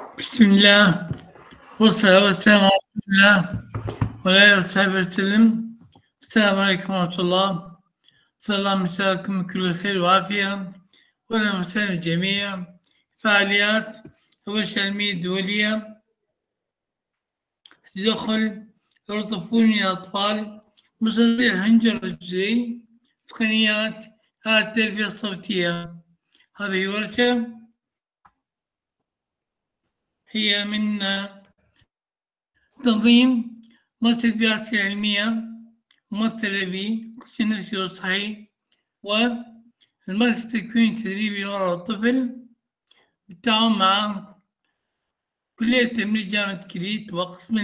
بسم الله. والصلاة والسلام على رسول الله وعلى آله وصحبه وسلم. السلام عليكم ورحمة الله. صلى الله مساكم بكل خير وعافية وأهلا وسهلا بالجميع فعاليات. الورشة العلمية الدولية. تدخل الطفول من الأطفال. مستطيع الحنجرة الجزئي تقنيات. التربية الصوتية. هذه ورشة. هي من تنظيم مؤسسة البحث العلمية ممثلة بقسم النفسي والصحي والمركز التكويني التدريبي للمرأة والطفل بالتعاون مع كلية تمريض جامعة كريت وقسم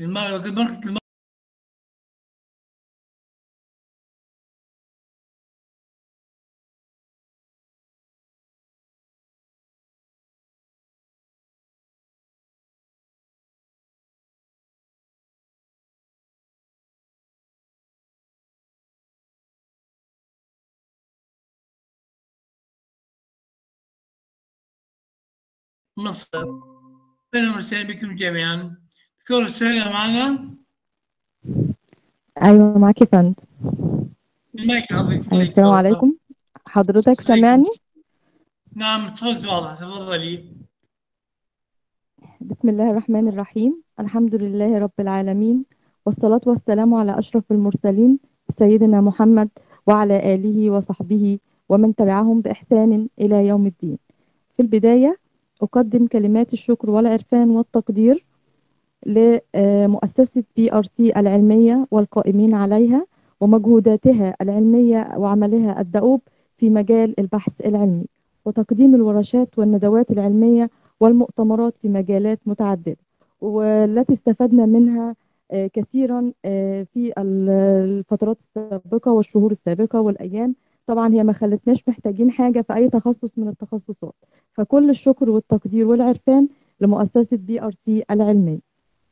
المركز مصر أهلا وسهلا بكم جميعا دكتور سهيلة معنا أيوه معاك يا فندم المايك حضرتك أيوة، السلام عليكم حضرتك سامعني نعم صوت واضح تفضلي بسم الله الرحمن الرحيم الحمد لله رب العالمين والصلاة والسلام على أشرف المرسلين سيدنا محمد وعلى آله وصحبه ومن تبعهم بإحسان إلى يوم الدين في البداية أقدم كلمات الشكر والعرفان والتقدير لمؤسسة بي ار سي العلمية والقائمين عليها ومجهوداتها العلمية وعملها الدؤوب في مجال البحث العلمي وتقديم الورشات والندوات العلمية والمؤتمرات في مجالات متعددة والتي استفدنا منها كثيرا في الفترات السابقة والشهور السابقة والأيام طبعا هي ما خلتناش محتاجين حاجة في أي تخصص من التخصصات. فكل الشكر والتقدير والعرفان لمؤسسة بي ار سي العلمية.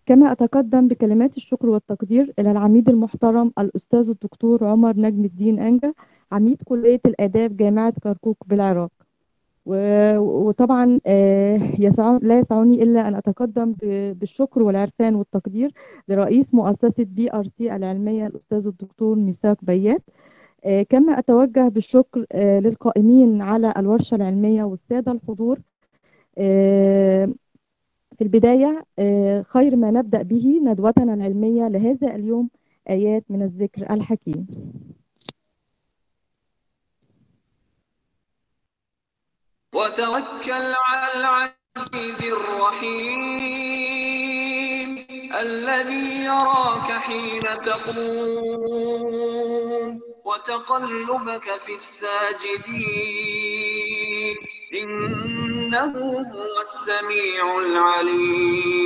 كما أتقدم بكلمات الشكر والتقدير إلى العميد المحترم الأستاذ الدكتور عمر نجم الدين أنجا عميد كلية الآداب جامعة كركوك بالعراق. وطبعا يسعون لا يسعني إلا أن أتقدم بالشكر والعرفان والتقدير لرئيس مؤسسة BRC العلمية الأستاذ الدكتور ميثاق بيات. كما أتوجه بالشكر للقائمين على الورشة العلمية والسادة الحضور في البداية خير ما نبدأ به ندوتنا العلمية لهذا اليوم آيات من الذكر الحكيم. وتوكل على العزيز الرحيم الذي يراك حين تقوم. وتقلبك في الساجدين. إنه هو السميع العليم.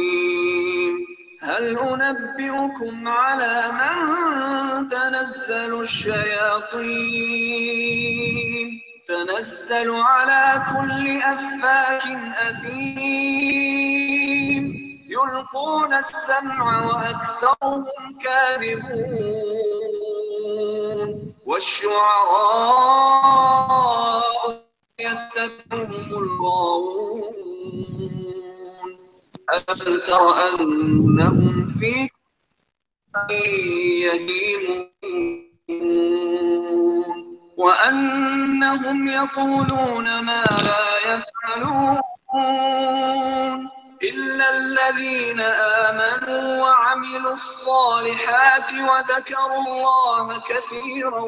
هل أنبئكم على من تنزل الشياطين؟ تنزل على كل أفاك أثيم. يلقون السمع وأكثرهم كاذبون. والشعراء يتبعهم الغاوون. ألم تر أنهم في يهيمون؟ وأنهم يقولون ما لا يفعلون. إلا الذين آمنوا وعملوا الصالحات وذكروا الله كثيرا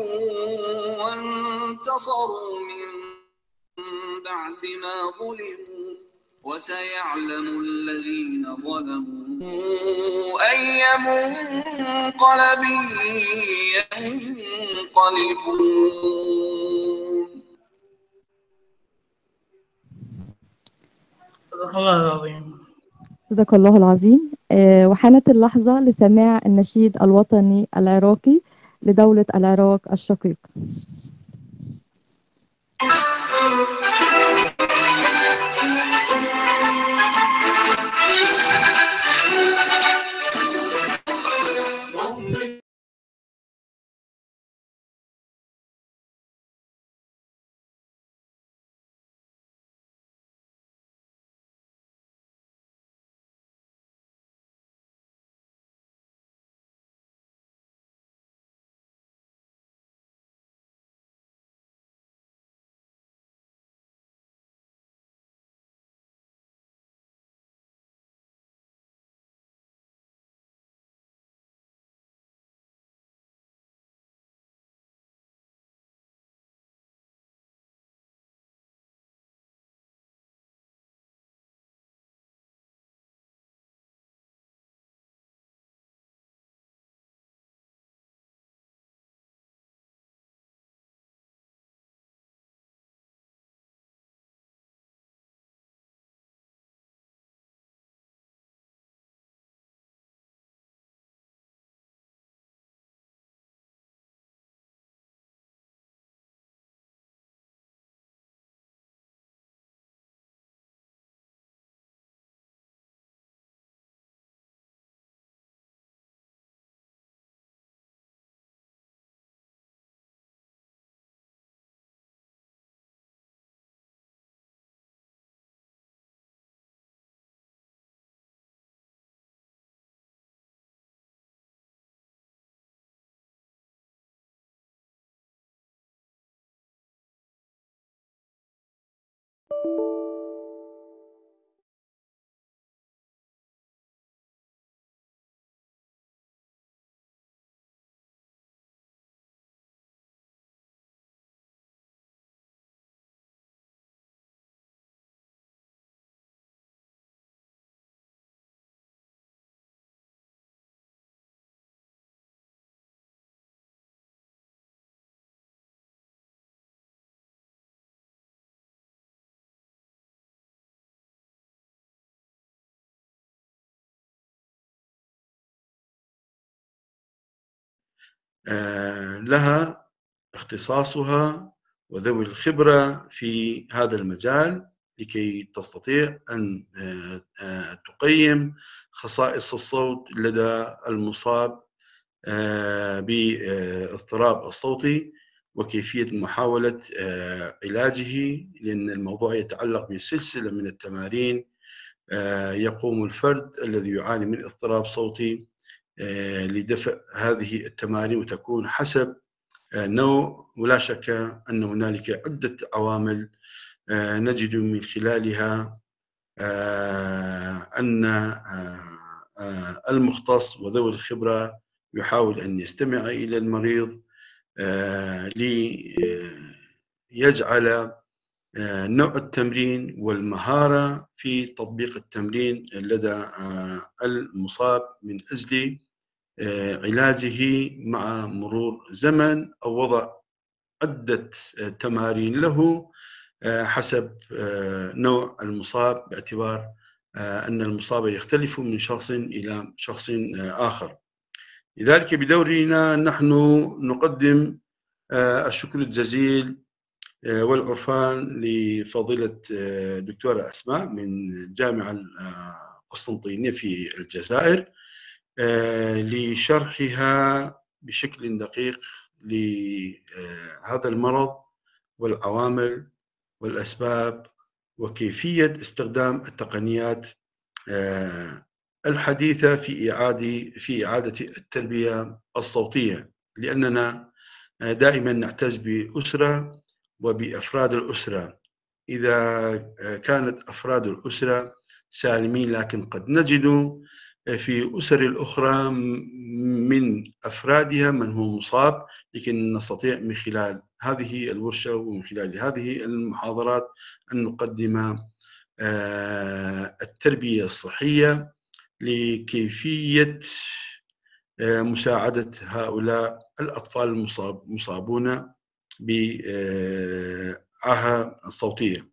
وانتصروا من بعد ما ظلموا وسيعلم الذين ظلموا أي منقلب ينقلبون. صدق الله العظيم. صدق الله العظيم. وحانت اللحظة لسماع النشيد الوطني العراقي لدولة العراق الشقيق. آه، لها اختصاصها وذوي الخبرة في هذا المجال لكي تستطيع أن آه، آه، تقيم خصائص الصوت لدى المصاب باضطراب الصوتي وكيفية محاولة علاجه لأن الموضوع يتعلق بسلسلة من التمارين يقوم الفرد الذي يعاني من اضطراب صوتي آه، لدفع هذه التمارين وتكون حسب آه، نوع. ولا شك أن هنالك عدة عوامل آه، نجد من خلالها أن المختص وذوي الخبرة يحاول أن يستمع إلى المريض ليجعل نوع التمرين والمهارة في تطبيق التمرين لدى المصاب من أجل آه، علاجه مع مرور زمن أو وضع عدة آه، تمارين له آه، حسب نوع المصاب باعتبار أن المصاب يختلف من شخص إلى شخص آخر. لذلك بدورنا نحن نقدم الشكر الجزيل والعرفان لفضيلة دكتورة أسماء من الجامعة القسطنطينية في الجزائر آه، لشرحها بشكل دقيق لهذا المرض والعوامل والأسباب وكيفية استخدام التقنيات آه، الحديثة في إعادة في إعادة التربية الصوتية لأننا دائما نعتز بأسرة وبأفراد الأسرة. إذا كانت أفراد الأسرة سالمين لكن قد نجد في أسر الأخرى من أفرادها من هو مصاب لكن نستطيع من خلال هذه الورشة ومن خلال هذه المحاضرات أن نقدم آه، التربية الصحية لكيفية آه، مساعدة هؤلاء الأطفال المصابون بعاهة صوتية.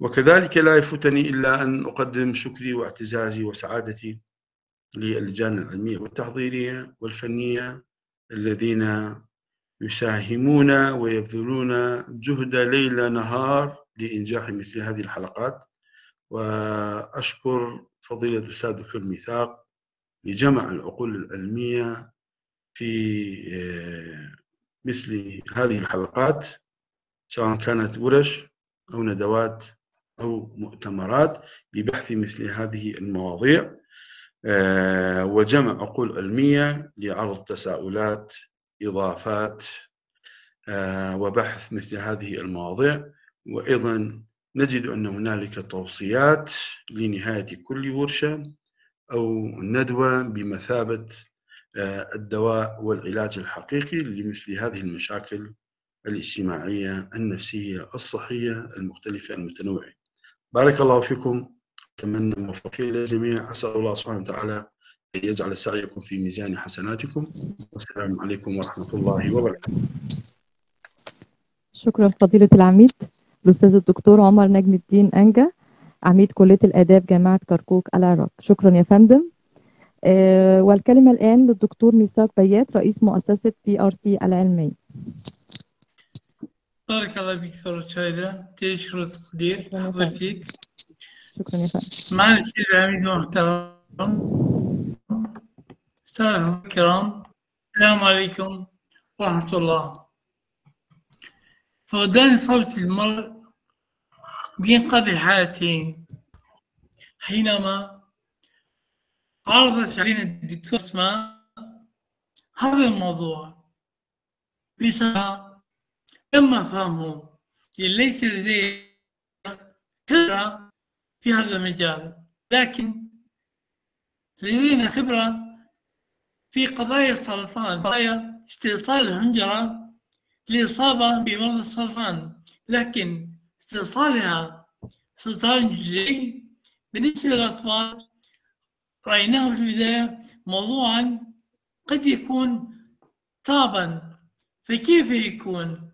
وكذلك لا يفوتني إلا أن أقدم شكري واعتزازي وسعادتي للجان العلمية والتحضيرية والفنية الذين يساهمون ويبذلون جهد ليل نهار لإنجاح مثل هذه الحلقات. وأشكر فضيلة الأستاذ دكتور ميثاق لجمع العقول العلمية في آه، مثل هذه الحلقات سواء كانت ورش أو ندوات أو مؤتمرات ببحث مثل هذه المواضيع. آه، وجمع عقول علمية لعرض تساؤلات إضافات آه، وبحث مثل هذه المواضيع. وأيضا نجد أن هنالك توصيات لنهاية كل ورشة أو ندوة بمثابة الدواء والعلاج الحقيقي لمثل هذه المشاكل الاجتماعية النفسية الصحية المختلفة المتنوعة. بارك الله فيكم. أتمنى الموفقية للجميع. أسأل الله سبحانه وتعالى أن يجعل سعيكم في ميزان حسناتكم. والسلام عليكم ورحمة الله وبركاته. شكرا فضيلة العميد. الأستاذ الدكتور عمر نجم الدين أنجا عميد كلية الآداب جامعة كركوك العراق. شكرا يا فندم. آه والكلمة الآن للدكتور ميثاق بيات رئيس مؤسسة BRC العلمية بارك الله فيك دكتور شايدة تشكر تقدير حضرتك. شكرا يا فندم. معنا السيد العميد المحترم. السادة الكرام السلام عليكم ورحمة الله. فقدان صوت المرء بينقضي حالتين حينما عرضت علينا الدكتور اسماء هذا الموضوع بصراحة تم فهمه ليس لدي خبرة في هذا المجال لكن لدينا خبرة في قضايا السرطان قضايا استئصال الحنجرة للإصابة بمرض السرطان لكن استئصالها استئصال جزئي بالنسبة للأطفال رأيناه في البداية موضوعا قد يكون صعبا فكيف يكون؟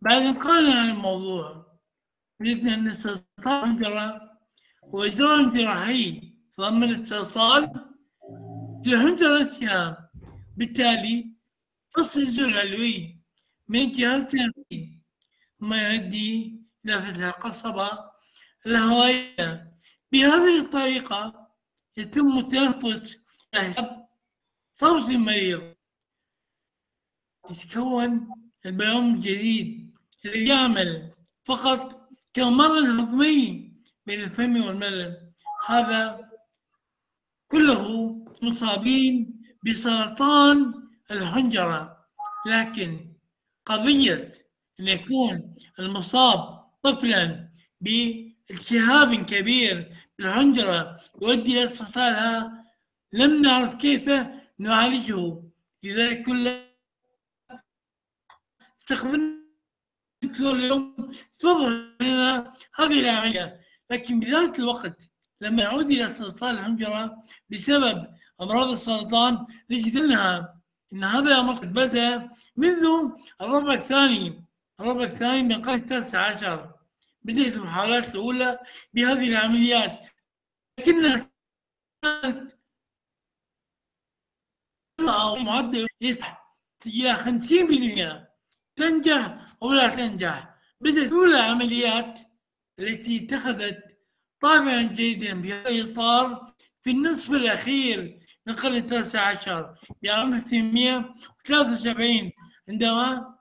بعد أن قال عن الموضوع بإذن أن استئصال الحنجرة وإجراء جراحي تضمن الاستئصال للحنجرة نفسها بالتالي فصل الجزء العلوي من الجهاز التنفسي ما يؤدي إلى فتح القصبة الهوائية. بهذه الطريقة يتم على حساب صوت المريض يتكون البلوم الجديد اللي يعمل فقط كممر هضمي بين الفم والمرء هذا كله مصابين بسرطان الحنجرة. لكن قضية أن يكون المصاب طفلا بالتهاب كبير بالحنجرة يؤدي إلى استئصالها لم نعرف كيف نعالجه. لذلك كل استقبلنا الدكتور اليوم توضح لنا هذه العملية. لكن بذات الوقت لما نعود إلى استئصال الحنجرة بسبب أمراض السرطان نجد أنها أن هذا الأمر قد بدأ منذ الربع الثاني الربع الثاني من القرن التاسع عشر. بدأت المحاولات الأولى بهذه العمليات لكنها كانت معدل إلى 50% تنجح أو لا تنجح. بدأت الأولى عمليات التي اتخذت طابعا جيدا في هذا الإطار في النصف الأخير من القرن التاسع عشر بعام 1973 عندما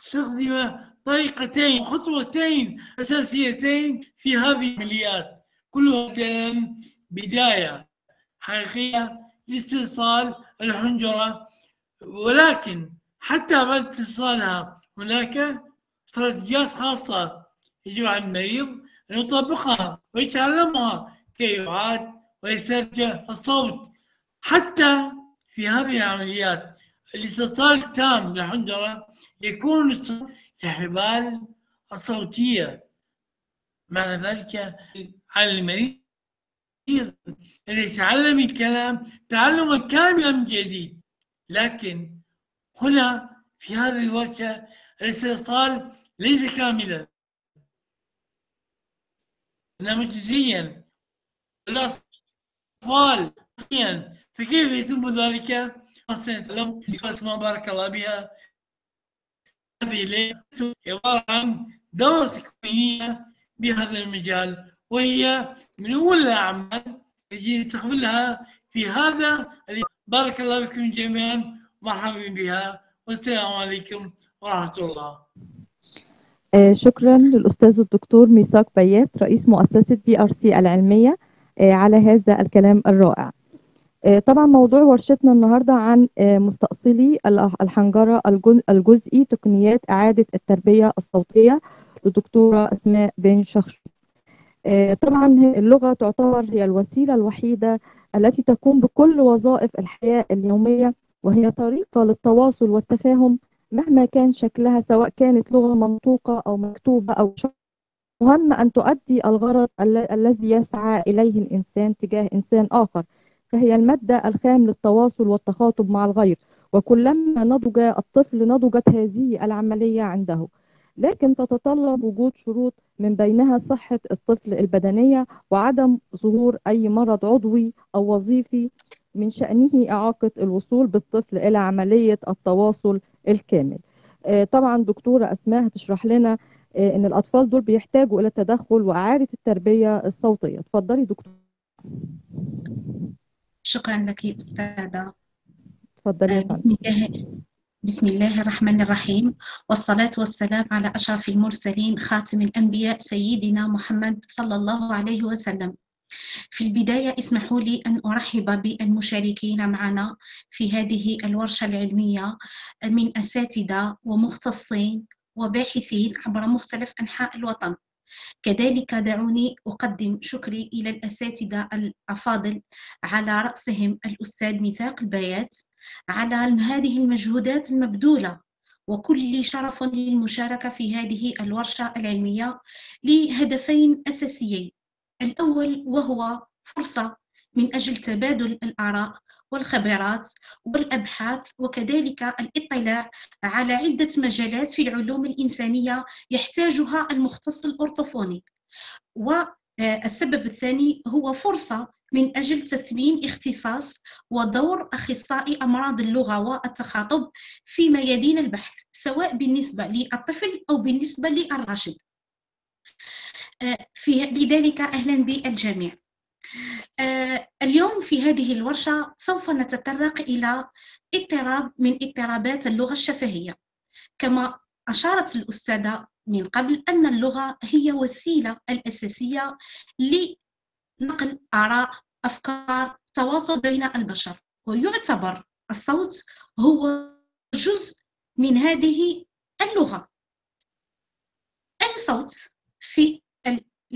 استخدم طريقتين خطوتين أساسيتين في هذه العمليات. كلها بداية حقيقية لاستئصال الحنجرة. ولكن حتى بعد استئصالها هناك استراتيجيات خاصة يجب على المريض أن يطبقها ويتعلمها كي يعاد ويسترجع الصوت. حتى في هذه العمليات الاستئصال التام للحنجرة يكون الحبال الصوتية. معنى ذلك على المريض أن يتعلم الكلام تعلما كاملا من جديد. لكن هنا في هذه الورشة الاستئصال ليس كاملا. إنما جزئيا. الأطفال فكيف يتم ذلك؟ لم ما بارك الله بها. هذه الليلة عبارة عن دورة تكوينية بهذا المجال وهي من أول الأعمال التي نستقبلها في هذا بارك الله بكم جميعا مرحبا بها والسلام عليكم ورحمة الله. آه، شكرا للأستاذ الدكتور ميثاق بيات رئيس مؤسسة BRC العلمية آه، على هذا الكلام الرائع. طبعا موضوع ورشتنا النهاردة عن مستأصلي الحنجرة الجزئي تقنيات إعادة التربية الصوتية لدكتورة أسماء بن شخشو طبعا اللغة تعتبر هي الوسيلة الوحيدة التي تقوم بكل وظائف الحياة اليومية وهي طريقة للتواصل والتفاهم مهما كان شكلها سواء كانت لغة منطوقة أو مكتوبة أو شعر مهم أن تؤدي الغرض الذي يسعى إليه الإنسان تجاه إنسان آخر. فهي المادة الخام للتواصل والتخاطب مع الغير وكلما نضج الطفل نضجت هذه العملية عنده. لكن تتطلب وجود شروط من بينها صحة الطفل البدنية وعدم ظهور أي مرض عضوي أو وظيفي من شأنه إعاقة الوصول بالطفل إلى عملية التواصل الكامل. آه، طبعا دكتورة أسماء هتشرح لنا آه، أن الأطفال دول بيحتاجوا إلى التدخل وإعادة التربية الصوتية. اتفضلي دكتور. شكرا لك أستاذة. اتفضلي آه، بسم الله بسم الله الرحمن الرحيم. والصلاة والسلام على أشرف المرسلين خاتم الأنبياء سيدنا محمد صلى الله عليه وسلم. في البداية اسمحوا لي أن أرحب بالمشاركين معنا في هذه الورشة العلمية من أساتذة ومختصين وباحثين عبر مختلف أنحاء الوطن. كذلك دعوني أقدم شكري إلى الأساتذة الأفاضل على رأسهم الأستاذ ميثاق البيات على هذه المجهودات المبذولة وكل شرف للمشاركة في هذه الورشة العلمية لهدفين أساسيين. الأول وهو فرصة من أجل تبادل الآراء والخبرات والأبحاث وكذلك الاطلاع على عدة مجالات في العلوم الإنسانية يحتاجها المختص الأرطوفوني والسبب الثاني هو فرصة من أجل تثمين اختصاص ودور أخصائي أمراض اللغة والتخاطب في ميادين البحث سواء بالنسبة للطفل أو بالنسبة للراشد. في لذلك أهلا بالجميع. آه، اليوم في هذه الورشة سوف نتطرق إلى اضطراب من اضطرابات اللغة الشفهية. كما أشارت الأستاذة من قبل أن اللغة هي وسيلة الأساسية لنقل آراء أفكار تواصل بين البشر. ويعتبر الصوت هو جزء من هذه اللغة. أي صوت في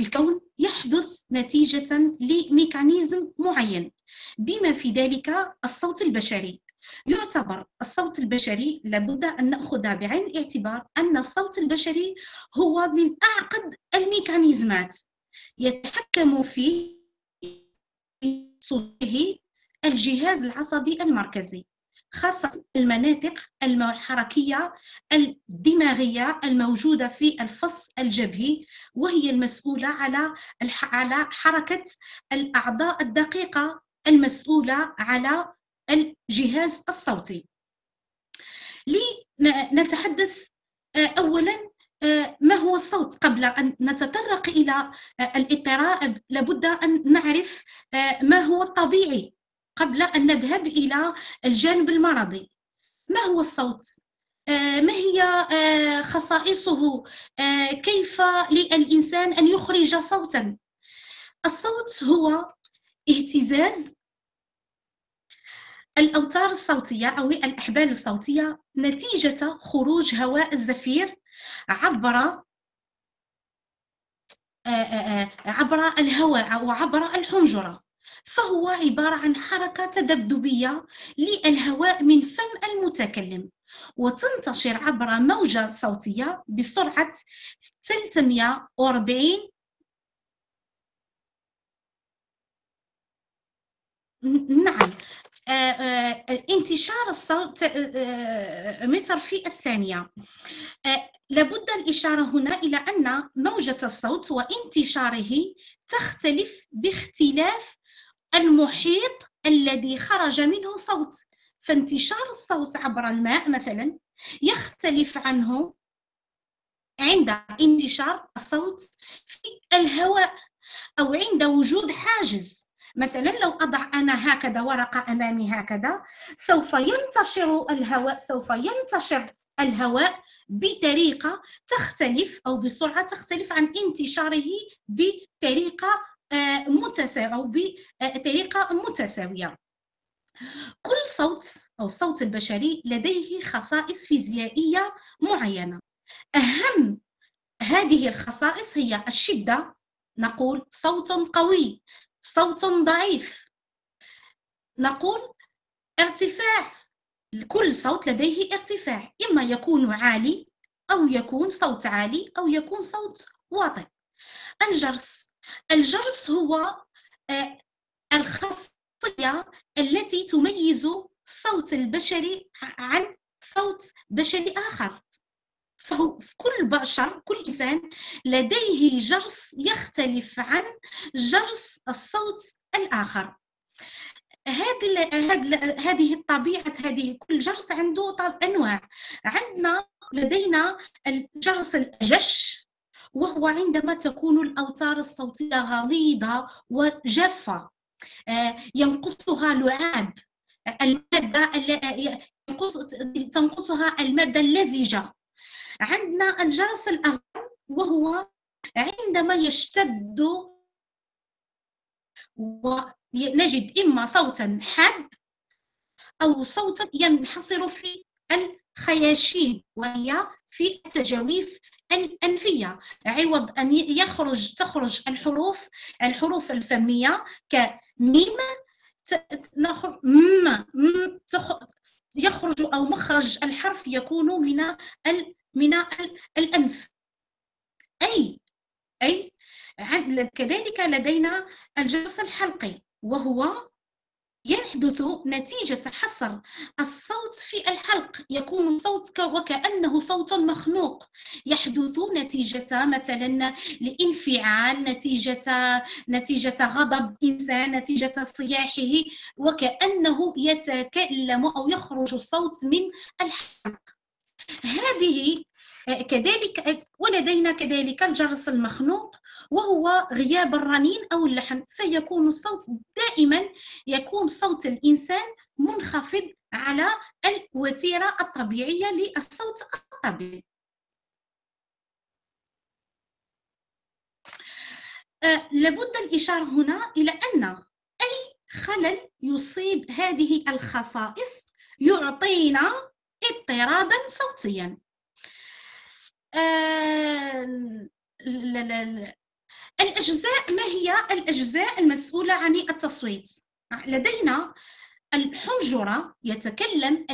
الكون يحدث نتيجة لميكانيزم معين. بما في ذلك الصوت البشري. يعتبر الصوت البشري لابد أن نأخذ بعين الاعتبار أن الصوت البشري هو من أعقد الميكانيزمات. يتحكم في صوته الجهاز العصبي المركزي. خاصة المناطق الحركية الدماغية الموجودة في الفص الجبهي وهي المسؤولة على على حركة الأعضاء الدقيقة المسؤولة على الجهاز الصوتي. لنتحدث آه، أولا آه، ما هو الصوت؟ قبل أن نتطرق إلى آه، الاضطراب لابد أن نعرف ما هو الطبيعي قبل أن نذهب إلى الجانب المرضي ما هو الصوت؟ آه، ما هي آه، خصائصه؟ آه، كيف للإنسان أن يخرج صوتا؟ الصوت هو اهتزاز الأوتار الصوتية أو الأحبال الصوتية نتيجة خروج هواء الزفير عبر عبر الهواء وعبر الحنجرة فهو عبارة عن حركة تذبذبية للهواء من فم المتكلم وتنتشر عبر موجة صوتية بسرعة 340 نعم. آه، آه، انتشار الصوت آه، متر في الثانية. لابد الإشارة هنا إلى أن موجة الصوت وانتشاره تختلف باختلاف المحيط الذي خرج منه صوت فانتشار الصوت عبر الماء مثلا يختلف عنه عند انتشار الصوت في الهواء أو عند وجود حاجز. مثلا لو أضع أنا هكذا ورقة أمامي هكذا سوف ينتشر الهواء سوف ينتشر الهواء بطريقة تختلف أو بسرعة تختلف عن انتشاره بطريقة متساوية أو بطريقة متساوية. كل صوت أو الصوت البشري لديه خصائص فيزيائية معينة. أهم هذه الخصائص هي الشدة نقول صوت قوي صوت ضعيف. نقول ارتفاع كل صوت لديه ارتفاع إما يكون عالي أو يكون صوت عالي أو يكون صوت واطي. الجرس الجرس هو آه، الخاصية التي تميز الصوت البشري عن صوت بشري آخر. فهو كل بشر كل إنسان لديه جرس يختلف عن جرس الصوت الآخر. هذه الطبيعة هذه كل جرس عنده أنواع. عندنا لدينا الجرس الأجش وهو عندما تكون الأوتار الصوتية غليظة وجافة. آه، ينقصها لعاب. المادة تنقصها المادة اللزجة. عندنا الجرس الأغلب وهو عندما يشتد ونجد إما صوتا حاد أو صوتا ينحصر في خياشيم وهي في التجاويف الأنفية. عوض أن يخرج تخرج الحروف الحروف الفمية كميم يخرج أو مخرج الحرف يكون من من الأنف. أي أي كذلك لدينا الجرس الحلقي وهو يحدث نتيجة حصر الصوت في الحلق يكون صوت وكأنه صوت مخنوق. يحدث نتيجة مثلا لانفعال نتيجة نتيجة غضب إنسان نتيجة صياحه وكأنه يتكلم أو يخرج الصوت من الحلق. هذه كذلك ولدينا كذلك الجرس المخنوق وهو غياب الرنين أو اللحن فيكون الصوت دائما يكون صوت الإنسان منخفض على الوتيرة الطبيعية للصوت الطبيعي أه لابد الإشارة هنا إلى أن أي خلل يصيب هذه الخصائص يعطينا اضطرابا صوتيا آه. الأجزاء ما هي الأجزاء المسؤولة عن التصويت؟ لدينا الحنجرة يتكلم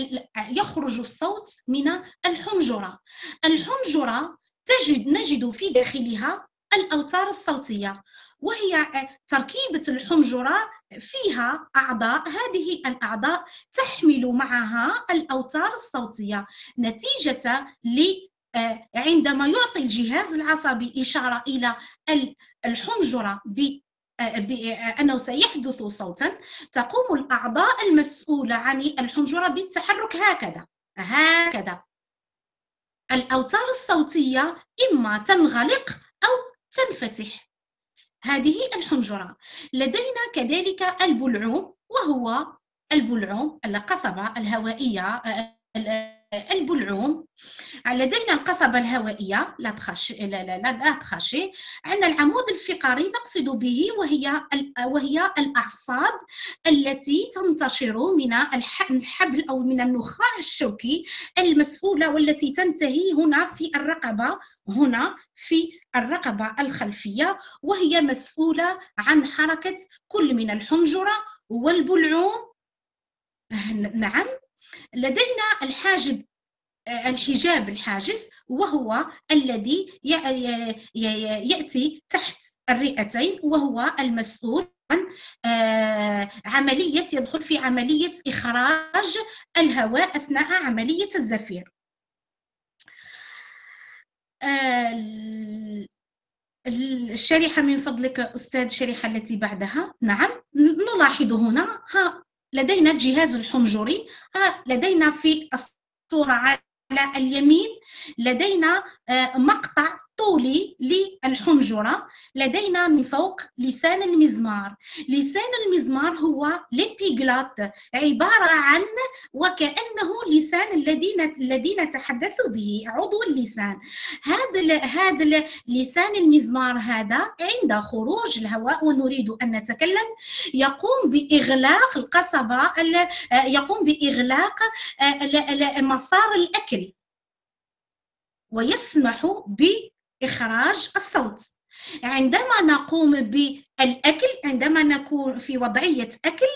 يخرج الصوت من الحنجرة. الحنجرة تجد نجد في داخلها الأوتار الصوتية وهي تركيبة الحنجرة فيها أعضاء هذه الأعضاء تحمل معها الأوتار الصوتية نتيجة آه، عندما يعطي الجهاز العصبي إشارة إلى الحنجرة آه، بأنه سيحدث صوتا تقوم الأعضاء المسؤولة عن الحنجرة بالتحرك هكذا هكذا. الأوتار الصوتية إما تنغلق أو تنفتح. هذه الحنجرة. لدينا كذلك البلعوم وهو البلعوم القصبة الهوائية آه، البلعوم لدينا القصبة الهوائية لا تخشي لا لا لا, لا تخشي عندنا العمود الفقري نقصد به وهي وهي الأعصاب التي تنتشر من الحبل أو من النخاع الشوكي المسؤولة والتي تنتهي هنا في الرقبة هنا في الرقبة الخلفية وهي مسؤولة عن حركة كل من الحنجرة والبلعوم. نعم. لدينا الحاجب الحجاب الحاجز وهو الذي يأتي تحت الرئتين وهو المسؤول عن آه، عملية يدخل في عملية إخراج الهواء أثناء عملية الزفير. آه، الشريحة من فضلك أستاذ الشريحة التي بعدها. نعم نلاحظ هنا ها لدينا الجهاز الحنجري لدينا في الصورة على اليمين لدينا آه، مقطع طولي للحنجرة لدينا من فوق لسان المزمار. لسان المزمار هو ليبيغلوت عبارة عن وكأنه لسان الذين الذين نتحدث به عضو اللسان. هذا هذا لسان المزمار هذا عند خروج الهواء ونريد أن نتكلم يقوم بإغلاق القصبة يقوم بإغلاق آه، مسار الأكل. ويسمح إخراج الصوت. عندما نقوم بالأكل عندما نكون في وضعية أكل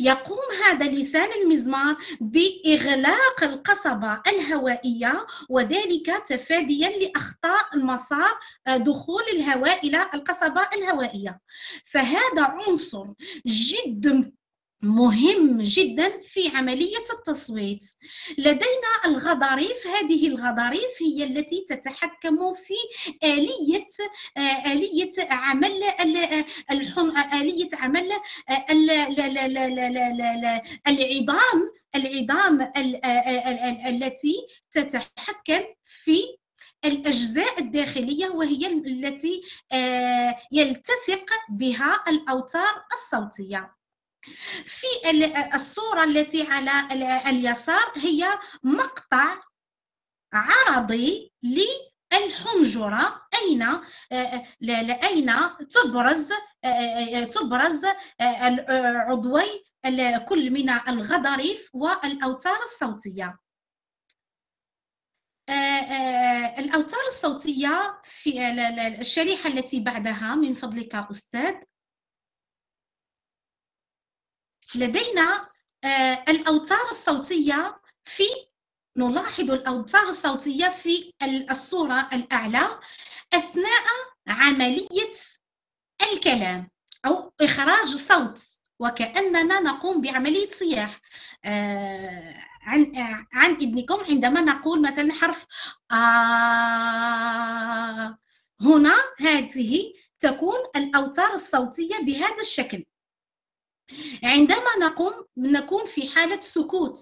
يقوم هذا لسان المزمار بإغلاق القصبة الهوائية وذلك تفاديا لأخطاء المسار دخول الهواء إلى القصبة الهوائية. فهذا عنصر جدا مهم جدا في عملية التصويت. لدينا الغضاريف هذه الغضاريف هي التي تتحكم في آلية آلية عمل آلية عمل العظام العظام التي تتحكم في الأجزاء الداخلية وهي التي يلتصق بها الأوتار الصوتية. في الصورة التي على اليسار هي مقطع عرضي للحنجرة. أين؟ أين؟ تبرز تبرز عضوي كل من الغضاريف والأوتار الصوتية. الأوتار الصوتية في الشريحة التي بعدها من فضلك أستاذ. لدينا الأوتار الصوتية في نلاحظ الأوتار الصوتية في الصورة الأعلى أثناء عملية الكلام أو إخراج صوت وكأننا نقوم بعملية صياح. آه عن عن ابنكم عندما نقول مثلا حرف آه هنا هذه تكون الأوتار الصوتية بهذا الشكل. عندما نقوم نكون في حالة سكوت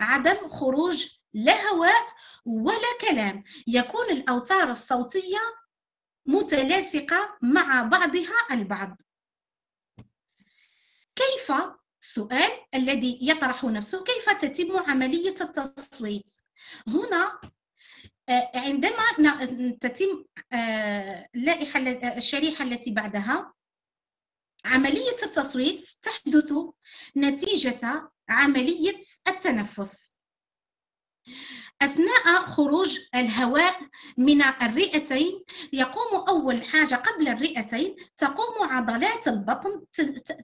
عدم خروج لا هواء ولا كلام. يكون الأوتار الصوتية متلاصقة مع بعضها البعض. كيف؟ السؤال الذي يطرح نفسه كيف تتم عملية التصويت؟ هنا آه، عندما تتم آه، اللائحة الشريحة التي بعدها عملية التصويت تحدث نتيجة عملية التنفس. أثناء خروج الهواء من الرئتين يقوم أول حاجة قبل الرئتين تقوم عضلات البطن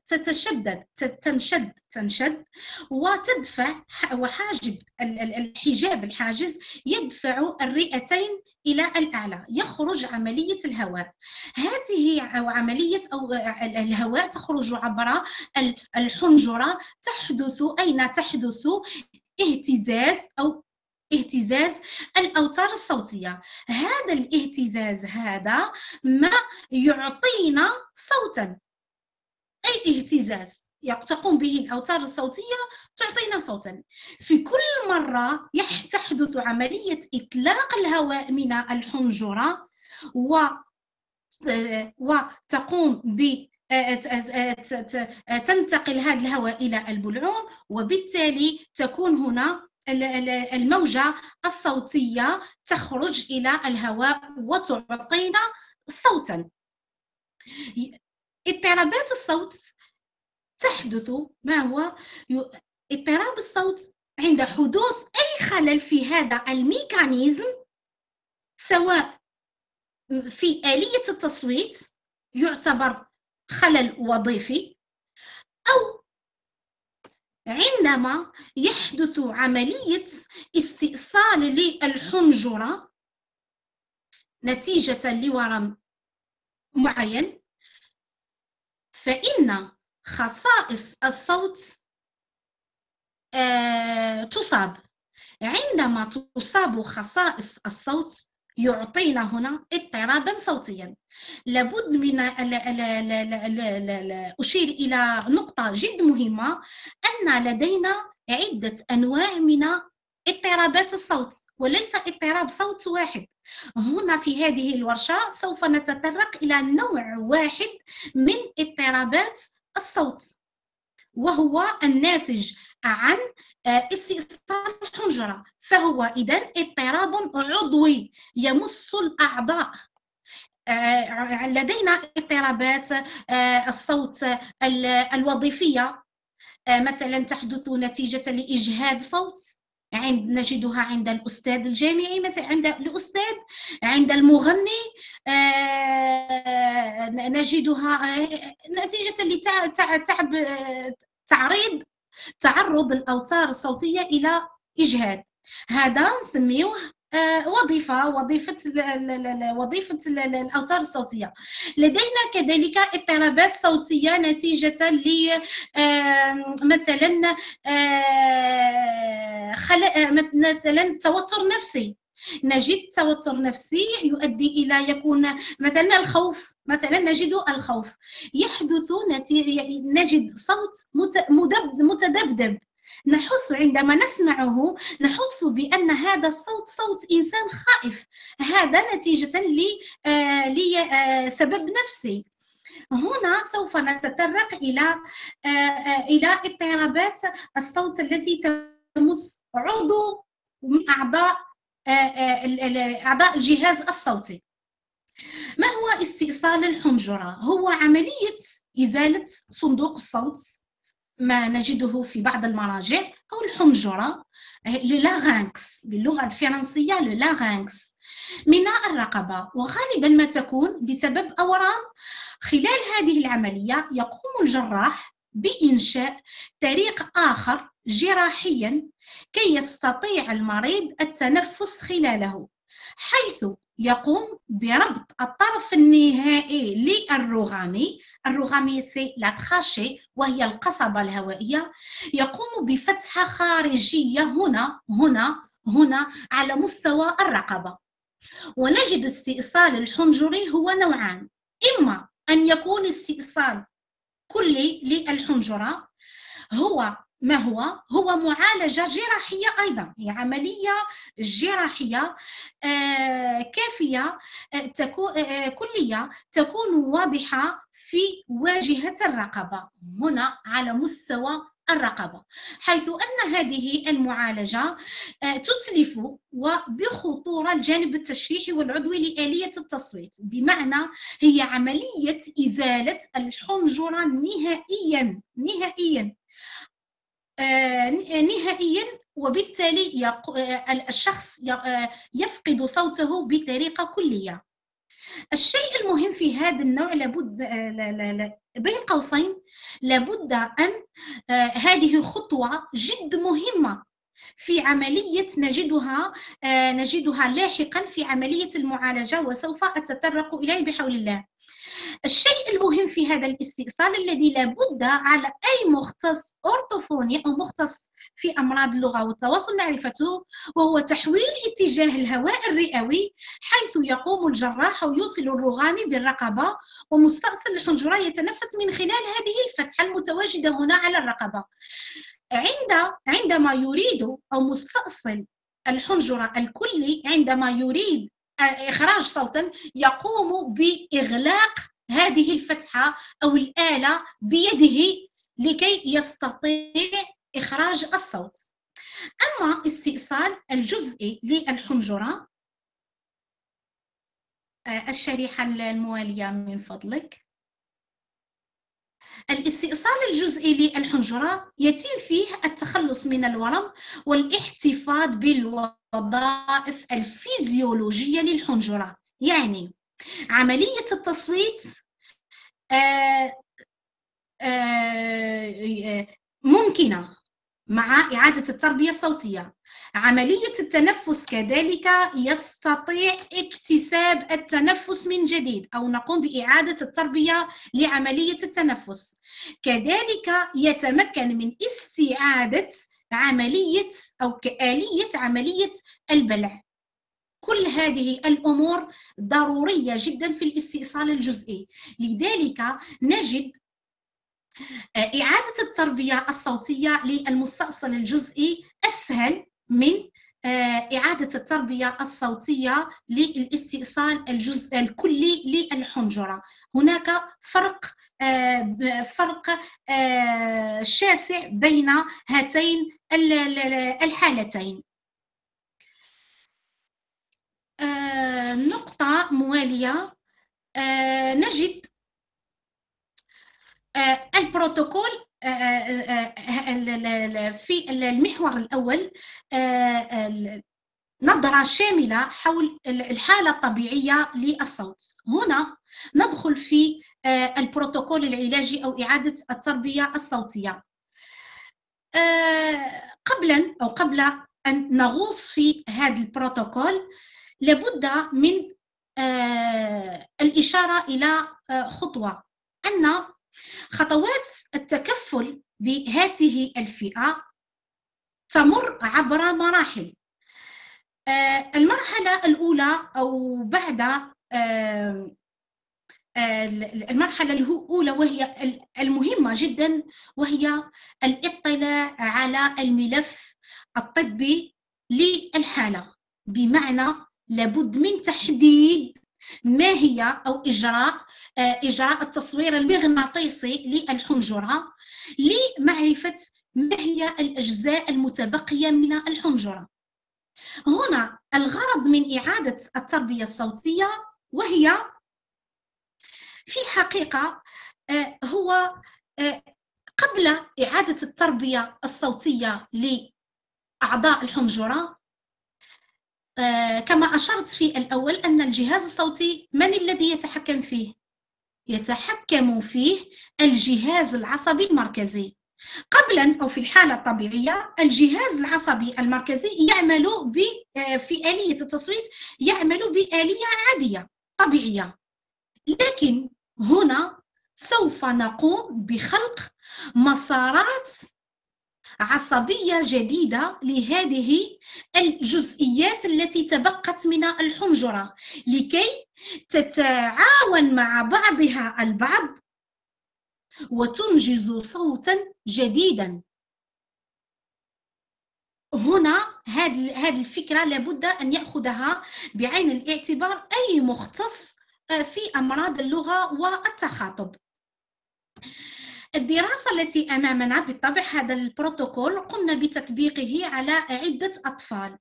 تتشدد تنشد تنشد وتدفع وحاجب الحجاب الحاجز يدفع الرئتين إلى الأعلى يخرج عملية الهواء. هذه عملية أو الهواء تخرج عبر الحنجرة تحدث أين تحدث؟ اهتزاز أو اهتزاز الأوتار الصوتية. هذا الاهتزاز هذا ما يعطينا صوتا. أي اهتزاز تقوم به الأوتار الصوتية تعطينا صوتا. في كل مرة تحدث عملية إطلاق الهواء من الحنجرة و وتقوم ب تنتقل هذا الهواء إلى البلعوم وبالتالي تكون هنا الموجة الصوتية تخرج إلى الهواء وتعطينا صوتا. اضطرابات الصوت تحدث ما هو؟ اضطراب الصوت عند حدوث أي خلل في هذا الميكانيزم سواء في آلية التصويت يعتبر خلل وظيفي أو عندما يحدث عملية استئصال للحنجرة نتيجة لورم معين فإن خصائص الصوت آه، تصاب. عندما تصاب خصائص الصوت يعطينا هنا اضطرابا صوتيا. لابد من أشير إلى نقطة جد مهمة أن لدينا عدة أنواع من اضطرابات الصوت وليس اضطراب صوت واحد. هنا في هذه الورشة سوف نتطرق إلى نوع واحد من اضطرابات الصوت. وهو الناتج عن آه، استئصال الحنجرة فهو إذا اضطراب عضوي يمس الأعضاء. آه، لدينا اضطرابات آه، الصوت الوظيفية. مثلا تحدث نتيجة لإجهاد صوت. عند نجدها عند الأستاذ الجامعي مثلا عند الأستاذ عند المغني. نجدها نتيجة لتعب تعريض تعرض الأوتار الصوتية إلى إجهاد. هذا نسميه آه، وظيفة وظيفة وظيفة الأوتار الصوتية. لدينا كذلك اضطرابات صوتية نتيجة ل مثلا آه، مثلا توتر نفسي. نجد توتر نفسي يؤدي إلى يكون مثلا الخوف مثلا نجد الخوف. يحدث نجد صوت متذبذب نحس عندما نسمعه نحس بأن هذا الصوت صوت إنسان خائف. هذا نتيجة لسبب آه، نفسي. هنا سوف نتطرق إلى آه، آه، إلى اضطرابات الصوت التي تمس عضو من آه، آه، أعضاء الجهاز الصوتي. ما هو استئصال الحنجرة؟ هو عملية إزالة صندوق الصوت. ما نجده في بعض المراجع أو الحنجرة لو لارynx باللغة الفرنسية لارynx من الرقبة وغالبا ما تكون بسبب أورام. خلال هذه العملية يقوم الجراح بإنشاء طريق آخر جراحيا كي يستطيع المريض التنفس خلاله حيث يقوم بربط الطرف النهائي للرغامي. الرغامي سي لا وهي القصبة الهوائية. يقوم بفتحة خارجية هنا هنا هنا على مستوى الرقبة. ونجد استئصال الحنجري هو نوعان. إما أن يكون استئصال كلي للحنجرة هو ما هو؟ هو معالجة جراحية أيضا هي عملية جراحية آه، كافية آه، تكون آه، كلية تكون واضحة في واجهة الرقبة هنا على مستوى الرقبة حيث أن هذه المعالجة تتلف وبخطورة الجانب التشريحي والعضوي لآلية التصويت بمعنى هي عملية إزالة الحنجرة نهائيا نهائيا. نهائيا وبالتالي آه، الشخص آه، يفقد صوته بطريقة كلية. الشيء المهم في هذا النوع لابد بين قوسين لابد أن هذه خطوة جد مهمة في عملية نجدها نجدها لاحقا في عملية المعالجة وسوف أتطرق إليه بحول الله. الشيء المهم في هذا الاستئصال الذي لابد على أي مختص أورتوفوني أو مختص في أمراض اللغة والتواصل معرفته وهو تحويل اتجاه الهواء الرئوي حيث يقوم الجراح ويوصل الرغام بالرقبة ومستأصل الحنجرة يتنفس من خلال هذه الفتحة المتواجدة هنا على الرقبة. عند عندما يريد أو مستأصل الحنجرة الكلي عندما يريد إخراج صوتا يقوم بإغلاق هذه الفتحة أو الآلة بيده لكي يستطيع إخراج الصوت. أما استئصال الجزء للحنجرة آه، الشريحة الموالية من فضلك. الاستئصال الجزئي للحنجرة يتم فيه التخلص من الورم والاحتفاظ بالوظائف الفيزيولوجية للحنجرة يعني عملية التصويت آه، آه، ممكنة مع إعادة التربية الصوتية. عملية التنفس كذلك يستطيع اكتساب التنفس من جديد أو نقوم بإعادة التربية لعملية التنفس. كذلك يتمكن من استعادة عملية أو كآلية عملية البلع. كل هذه الأمور ضرورية جدا في الاستئصال الجزئي. لذلك نجد آه، إعادة التربية الصوتية للمستأصل الجزئي أسهل من آه، إعادة التربية الصوتية للاستئصال الجزء الكلي للحنجرة. هناك فرق آه، فرق شاسع بين هاتين الحالتين. نقطة موالية. نجد. آه، البروتوكول آه، آه، في المحور الأول نظرة شاملة حول الحالة الطبيعية للصوت. هنا ندخل في البروتوكول العلاجي أو إعادة التربية الصوتية. قبلا أو قبل أن نغوص في هذا البروتوكول لابد من الإشارة إلى خطوة. أن خطوات التكفل بهذه الفئة تمر عبر مراحل. آه، المرحلة الأولى أو بعد آه، المرحلة الأولى وهي المهمة جدا وهي الاطلاع على الملف الطبي للحالة. بمعنى لابد من تحديد ما هي أو إجراء آه، إجراء التصوير المغناطيسي للحنجرة لمعرفة ما هي الأجزاء المتبقية من الحنجرة. هنا الغرض من إعادة التربية الصوتية وهي في الحقيقة آه، هو آه، قبل إعادة التربية الصوتية لأعضاء الحنجرة كما أشرت في الأول أن الجهاز الصوتي من الذي يتحكم فيه؟ يتحكم فيه الجهاز العصبي المركزي قبلا أو في الحالة الطبيعية الجهاز العصبي المركزي يعمل آه، في آلية التصويت يعمل بآلية عادية طبيعية لكن هنا سوف نقوم بخلق مسارات عصبية جديدة لهذه الجزئيات التي تبقت من الحنجرة لكي تتعاون مع بعضها البعض وتنجز صوتا جديدا. هنا هذه الفكرة لابد أن يأخذها بعين الاعتبار أي مختص في أمراض اللغة والتخاطب. الدراسة التي أمامنا بالطبع هذا البروتوكول قمنا بتطبيقه على عدة أطفال.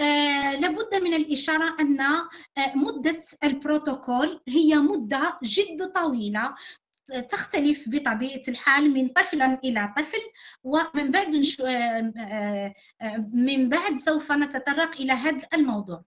آه لابد من الإشارة أن آه مدة البروتوكول هي مدة جد طويلة تختلف بطبيعة الحال من طفل إلى طفل ومن بعد من بعد سوف نتطرق إلى هذا الموضوع.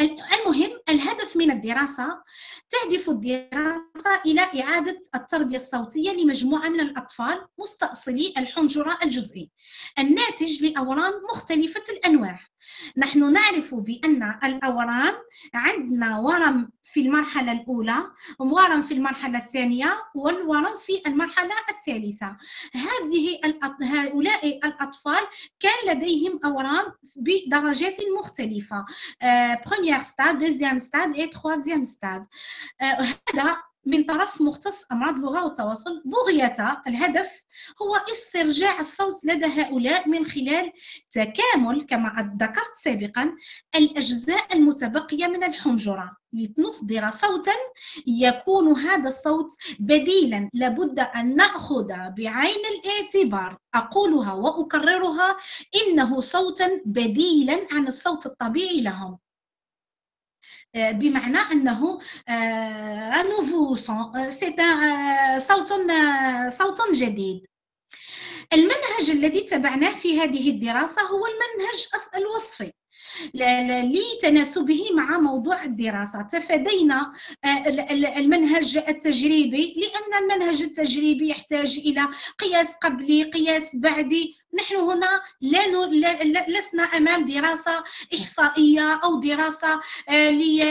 المهم الهدف من الدراسة تهدف الدراسة إلى إعادة التربية الصوتية لمجموعة من الأطفال مستأصلي الحنجرة الجزئي الناتج لأورام مختلفة الأنواع. نحن نعرف بأن الأورام عندنا ورم في المرحلة الأولى ورم في المرحلة الثانية والورم في المرحلة الثالثة. هذه هؤلاء الأطفال كان لديهم أورام بدرجات مختلفة. première stade deuxième stade et troisième stade. هذا من طرف مختص أمراض اللغة والتواصل بغية الهدف هو استرجاع الصوت لدى هؤلاء من خلال تكامل كما ذكرت سابقا الأجزاء المتبقية من الحنجرة. لنصدر صوتا يكون هذا الصوت بديلا لابد أن نأخذ بعين الاعتبار. أقولها وأكررها إنه صوتا بديلا عن الصوت الطبيعي لهم. بمعنى أنه نوفو آه، سي آه، صوت صوت جديد. المنهج الذي اتبعناه في هذه الدراسة هو المنهج الوصفي. لتناسبه مع موضوع الدراسة. تفادينا المنهج التجريبي لأن المنهج التجريبي يحتاج إلى قياس قبلي قياس بعدي. نحن هنا لا لسنا أمام دراسة إحصائية أو دراسة آه، ل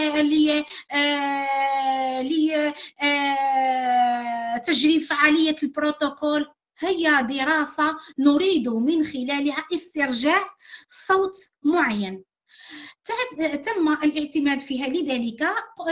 آه، ل آه، تجريب فعالية البروتوكول. هي دراسة نريد من خلالها استرجاع صوت معين. تم الاعتماد فيها لذلك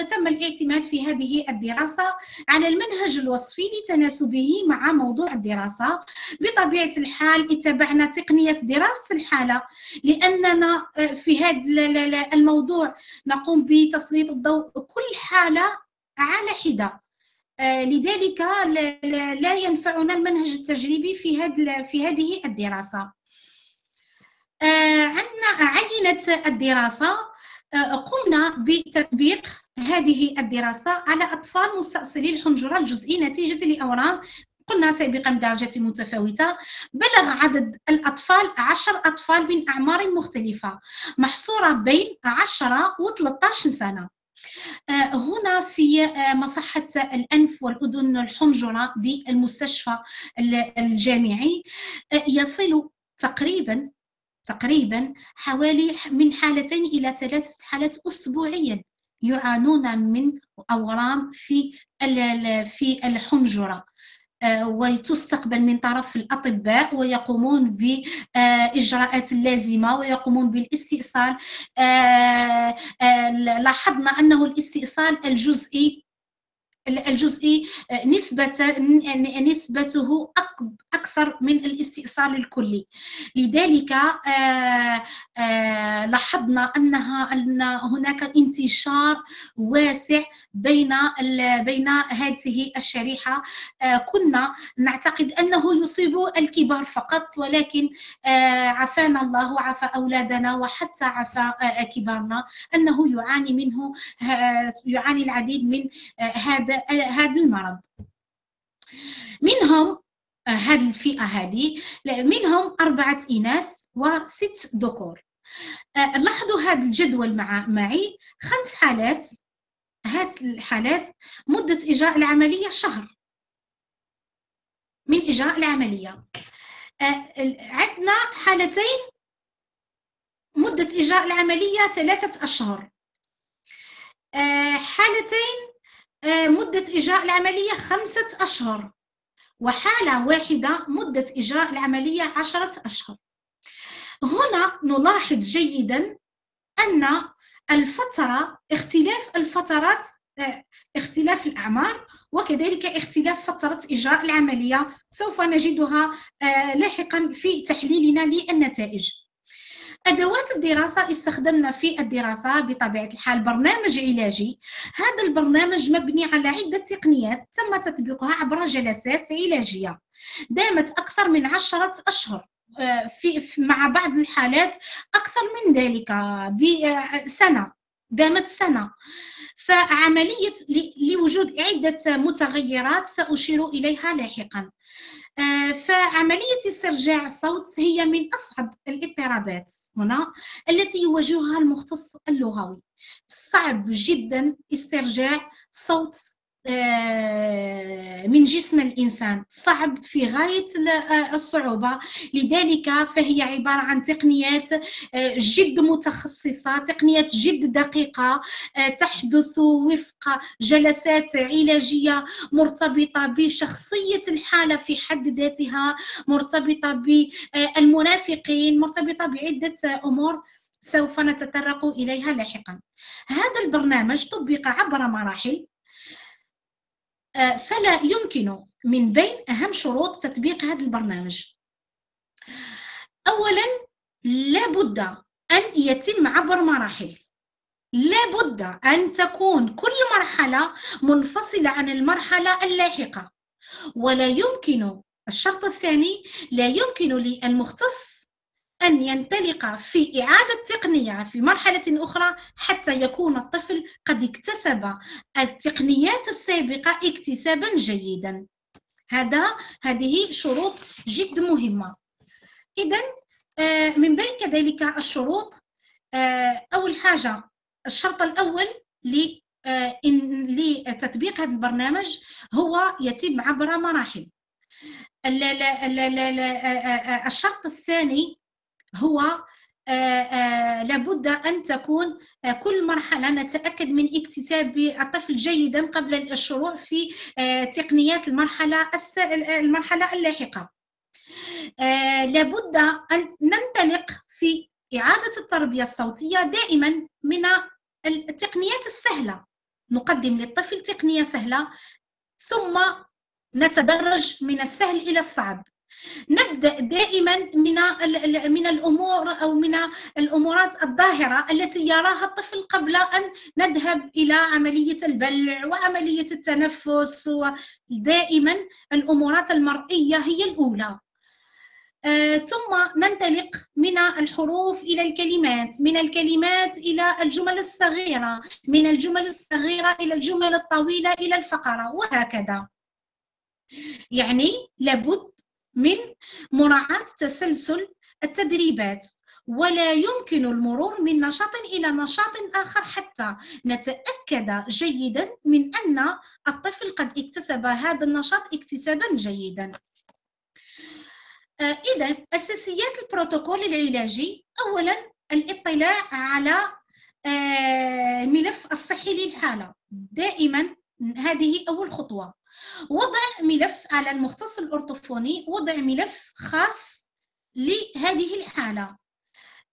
تم الاعتماد في هذه الدراسة على المنهج الوصفي لتناسبه مع موضوع الدراسة. بطبيعة الحال اتبعنا تقنية دراسة الحالة لأننا في هذا الموضوع نقوم بتسليط الضوء كل حالة على حدة. لذلك لا ينفعنا المنهج التجريبي في هذه في هذه الدراسة. آه، عندنا عينة الدراسة. آه، قمنا بتطبيق هذه الدراسة على أطفال مستأصلي الحنجرة الجزئي نتيجة لأورام قلنا سابقا بدرجات متفاوتة بلغ عدد الأطفال عشر أطفال من أعمار مختلفة محصورة بين 10 و 13 سنة. آه، هنا في مصحة الأنف والأذن الحنجرة بالمستشفى الجامعي. يصل تقريبا تقريبا حوالي من حالتين إلى ثلاثة حالات أسبوعيا يعانون من أورام في في الحنجرة. آه، وتستقبل من طرف الأطباء ويقومون بإجراءات اللازمة ويقومون بالاستئصال. آه، آه، لاحظنا أنه الاستئصال الجزئي الجزئي نسبة نسبته أكثر من الاستئصال الكلي. لذلك آه، آه، لاحظنا أنها أن هناك انتشار واسع بين بين هذه الشريحة. آه، كنا نعتقد أنه يصيب الكبار فقط ولكن عافانا الله وعافى أولادنا وحتى عافى كبارنا أنه يعاني منه يعاني العديد من هذا هذا المرض. منهم هذه الفئة هذه منهم أربعة إناث وست ذكور. لاحظوا هذا الجدول مع معي. خمس حالات هذه الحالات مدة إجراء العملية شهر. من إجراء العملية. عندنا حالتين مدة إجراء العملية ثلاثة أشهر. حالتين مدة إجراء العملية خمسة أشهر وحالة واحدة مدة إجراء العملية عشرة أشهر. هنا نلاحظ جيدا أن الفترة اختلاف الفترات اختلاف الأعمار وكذلك اختلاف فترة إجراء العملية. سوف نجدها لاحقا في تحليلنا للنتائج. أدوات الدراسة استخدمنا في الدراسة بطبيعة الحال برنامج علاجي. هذا البرنامج مبني على عدة تقنيات تم تطبيقها عبر جلسات علاجية. دامت أكثر من عشرة أشهر آه، في مع بعض الحالات أكثر من ذلك بسنة دامت سنة. فعملية لوجود عدة متغيرات سأشير إليها لاحقا. آه، فعملية استرجاع الصوت هي من أصعب الاضطرابات هنا التي يواجهها المختص اللغوي. صعب جدا استرجاع صوت آه، من جسم الإنسان. صعب في غاية آه، الصعوبة. لذلك فهي عبارة عن تقنيات آه، جد متخصصة تقنيات جد دقيقة تحدث وفق جلسات علاجية مرتبطة بشخصية الحالة في حد ذاتها مرتبطة بالمرافقين مرتبطة بعدة أمور سوف نتطرق إليها لاحقا. هذا البرنامج طبق عبر مراحل آه، فلا يمكن من بين أهم شروط تطبيق هذا البرنامج. أولا لابد أن يتم عبر مراحل. لابد أن تكون كل مرحلة منفصلة عن المرحلة اللاحقة. ولا يمكن الشرط الثاني لا يمكن للمختص أن ينطلق في إعادة تقنية في مرحلة أخرى حتى يكون الطفل قد اكتسب التقنيات السابقة اكتسابا جيدا. هذا هذه شروط جد مهمة. إذا آه، من بين كذلك الشروط آه، أول حاجة الشرط الأول آه، لتطبيق هذا البرنامج هو يتم عبر مراحل. الشرط الثاني هو آه، آه، لابد أن تكون آه، كل مرحلة نتأكد من اكتساب الطفل جيدا قبل الشروع في تقنيات المرحلة المرحلة اللاحقة. لابد أن ننطلق في إعادة التربية الصوتية دائما من التقنيات السهلة. نقدم للطفل تقنية سهلة ثم نتدرج من السهل إلى الصعب. نبدأ دائما من من الأمور أو من الأمورات الظاهرة التي يراها الطفل قبل أن نذهب إلى عملية البلع وعملية التنفس ودائما الأمورات المرئية هي الأولى. آه، ثم ننطلق من الحروف إلى الكلمات من الكلمات إلى الجمل الصغيرة من الجمل الصغيرة إلى الجمل الطويلة إلى الفقرة وهكذا. يعني لابد من مراعاة تسلسل التدريبات ولا يمكن المرور من نشاط إلى نشاط آخر حتى نتأكد جيدا من أن الطفل قد اكتسب هذا النشاط اكتسابا جيدا. آه، إذا أساسيات البروتوكول العلاجي. أولا الاطلاع على آه، ملف الصحي للحالة. دائما هذه أول خطوة. وضع ملف على المختص الأرطوفوني وضع ملف خاص لهذه الحالة.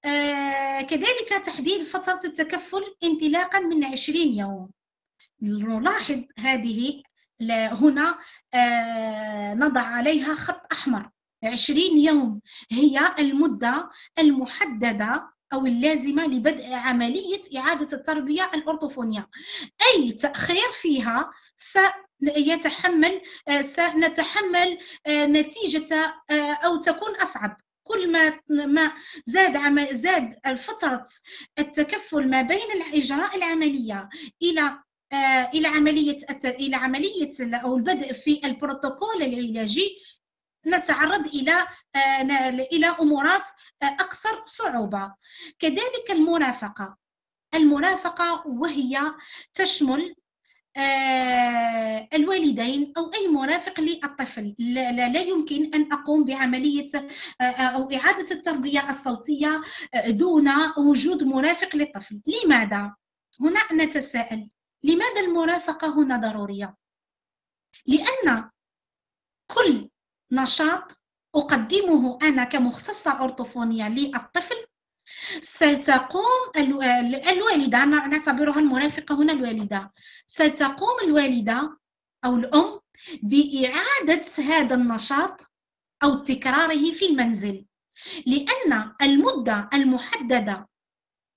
آه كذلك تحديد فترة التكفل انطلاقا من 20 يوم. نلاحظ هذه هنا آه نضع عليها خط أحمر. 20 يوم هي المدة المحددة أو اللازمة لبدء عملية إعادة التربية الأرطوفونية أي تأخير فيها سيتحمل آه، سنتحمل آه، نتيجة آه، أو تكون أصعب. كل ما ما زاد زاد فترة التكفل ما بين إجراء العملية إلى إلى عملية إلى عملية أو البدء في البروتوكول العلاجي نتعرض إلى إلى أمورات أكثر صعوبة. كذلك المرافقة. المرافقة وهي تشمل الوالدين أو أي مرافق للطفل لا, يمكن أن أقوم بعملية آه، أو إعادة التربية الصوتية آه، دون وجود مرافق للطفل لماذا؟ هنا نتساءل لماذا المرافقة هنا ضرورية؟ لأن كل نشاط أقدمه أنا كمختصة أورتوفونية للطفل ستقوم الوالدة نعتبرها المرافقة هنا الوالدة. ستقوم الوالدة أو الأم بإعادة هذا النشاط أو تكراره في المنزل لأن المدة المحددة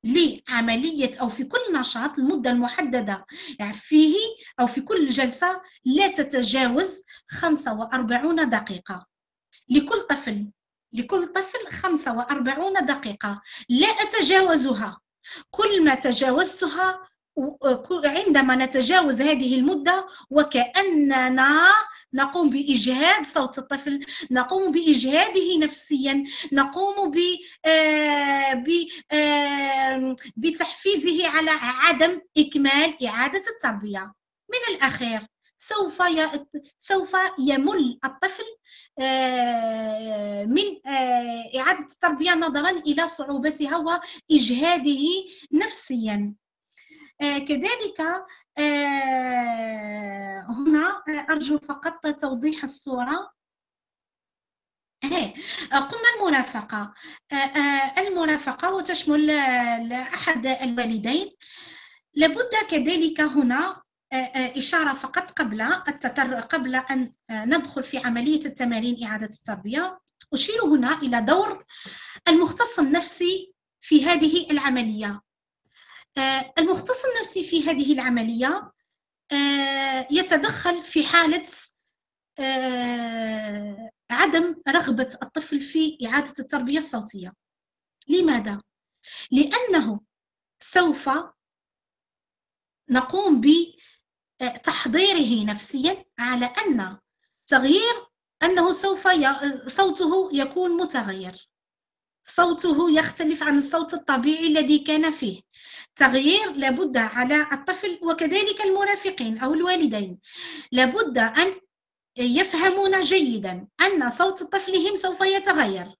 لعملية أو في كل نشاط المدة المحددة يعني فيه أو في كل جلسة لا تتجاوز 45 دقيقة. لكل طفل لكل طفل 45 دقيقة. لا أتجاوزها. كل ما تجاوزتها عندما نتجاوز هذه المدة وكأننا نقوم بإجهاد صوت الطفل نقوم بإجهاده نفسيا نقوم آه، آه، بتحفيزه على عدم إكمال إعادة التربية. من الأخير سوف سوف يمل الطفل آه، من آه، إعادة التربية نظرا إلى صعوبتها وإجهاده نفسيا. آه، كذلك هنا أرجو فقط توضيح الصورة. قلنا المرافقة. المرافقة وتشمل أحد الوالدين. لابد كذلك هنا إشارة فقط قبل التتر... قبل أن آه، ندخل في عملية التمارين إعادة التربية. أشير هنا إلى دور المختص النفسي في هذه العملية. المختص النفسي في هذه العملية يتدخل في حالة عدم رغبة الطفل في إعادة التربية الصوتية. لماذا؟ لأنه سوف نقوم ب تحضيره نفسيا على أن تغيير أنه سوف. صوته يكون متغير. صوته يختلف عن الصوت الطبيعي الذي كان فيه. تغيير لابد على الطفل وكذلك المرافقين أو الوالدين. لابد أن يفهمون جيدا أن صوت طفلهم سوف يتغير.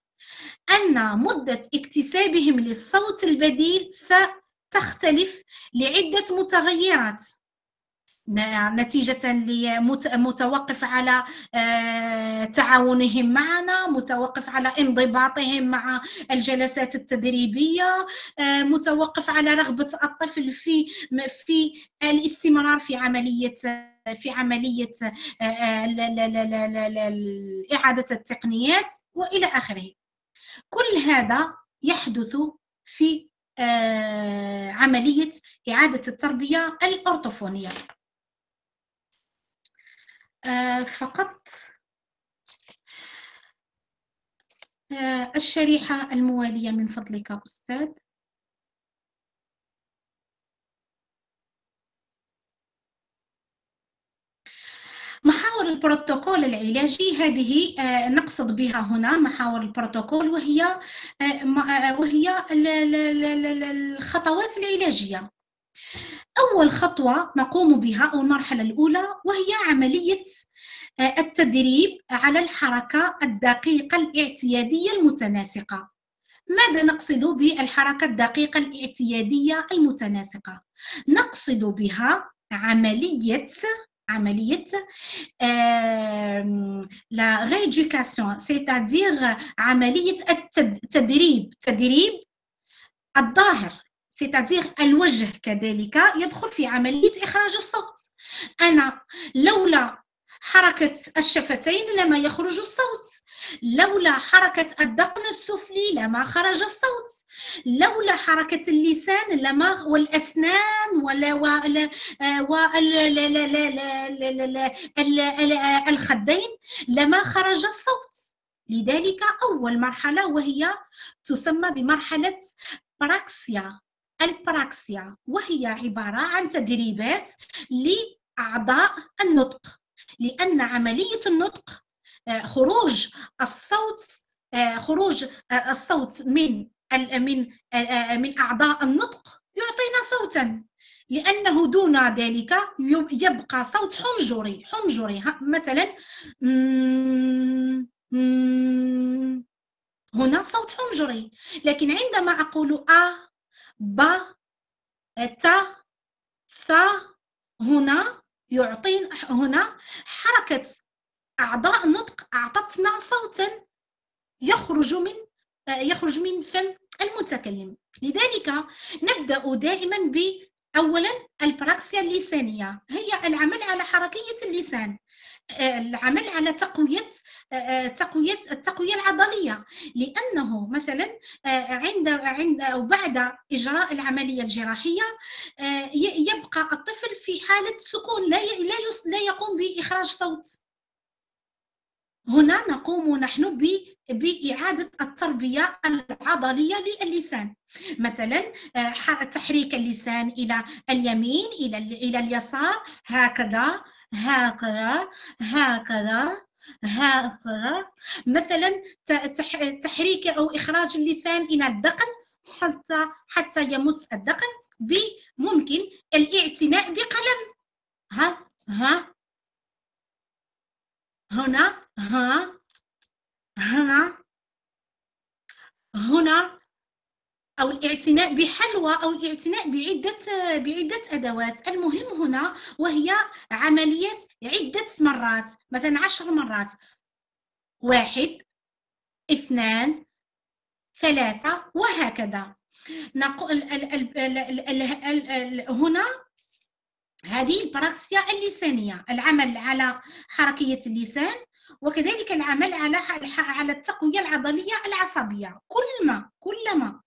أن مدة اكتسابهم للصوت البديل ستختلف لعدة متغيرات. نتيجة متوقف على آه، تعاونهم معنا متوقف على انضباطهم مع الجلسات التدريبية آه، متوقف على رغبة الطفل في في الاستمرار في عملية في عملية آه، إعادة التقنيات وإلى آخره. كل هذا يحدث في عملية إعادة التربية الأورتوفونية. آه، فقط آه، الشريحة الموالية من فضلك أستاذ. محاور البروتوكول العلاجي هذه آه، نقصد بها هنا محاور البروتوكول وهي وهي الخطوات العلاجية. أول خطوة نقوم بها أو المرحلة الأولى وهي عملية آه، التدريب على الحركة الدقيقة الاعتيادية المتناسقة ماذا نقصد بالحركة الدقيقة الاعتيادية المتناسقة؟ نقصد بها عملية عملية la rééducation c'est-à-dire عملية التدريب تدريب الظاهر c'est-à-dire الوجه كذلك يدخل في عملية إخراج الصوت أنا لولا حركة الشفتين لما يخرج الصوت لولا حركة الدقن السفلي لما خرج الصوت لولا حركة اللسان لما والأسنان ولا والخدين لما خرج الصوت لذلك أول مرحلة وهي تسمى بمرحلة براكسيا البراكسيا وهي عبارة عن تدريبات لأعضاء النطق لأن عملية النطق خروج الصوت خروج الصوت من من من أعضاء النطق يعطينا صوتا لأنه دون ذلك يبقى صوت حنجري حنجري مثلا هنا صوت حنجري لكن عندما أقول ا ب ت ث هنا يعطينا هنا حركة أعضاء النطق أعطتنا صوتا يخرج من يخرج من فم المتكلم. لذلك نبدأ دائما ب اولا البراكسيا اللسانية هي العمل على حركية اللسان. العمل على تقوية تقوية التقوية العضلية. لأنه مثلا عند عند أو بعد إجراء العملية الجراحية يبقى الطفل في حالة سكون لا لا يقوم بإخراج صوت. هنا نقوم نحن بإعادة التربية العضلية للسان. مثلا تحريك اللسان إلى اليمين إلى اليسار هكذا. هكذا هكذا هكذا. مثلا تحريك أو إخراج اللسان إلى الدقن حتى حتى يمس الدقن بممكن الاعتناء بقلم. ها ها. هنا ها. هنا. هنا. أو الاعتناء بحلوى أو الاعتناء بعدة بعدة أدوات. المهم هنا وهي عملية عدة مرات مثلا عشر مرات. واحد اثنان ثلاثة وهكذا. نقول هنا هذه البراكسيا اللسانية العمل على حركية اللسان وكذلك العمل على على التقوية العضلية العصبية. كلما كلما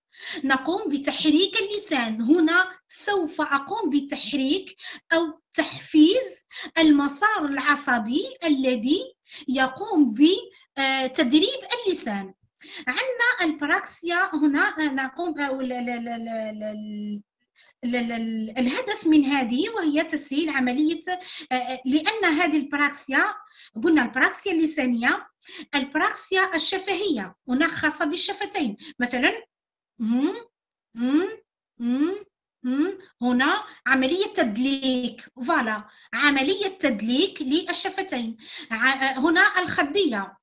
نقوم بتحريك اللسان. هنا سوف أقوم بتحريك أو تحفيز المسار العصبي الذي يقوم بتدريب اللسان. عندنا البراكسيا. هنا نقوم الهدف من هذه وهي تسهيل عملية آه، آه، لأن هذه البراكسيا قلنا البراكسيا اللسانية البراكسيا الشفهية هناك خاصة بالشفتين. مثلا هنا عملية تدليك. فوالا عملية تدليك للشفتين. هنا الخدية.